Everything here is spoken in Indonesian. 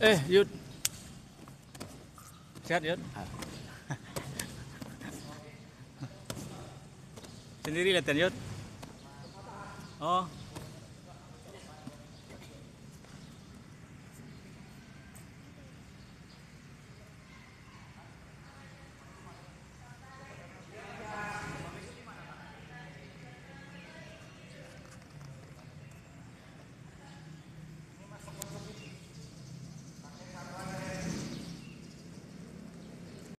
Eh, Yud. Sehat, Yud? Ah. Sendiri latihan, Yud? Oh,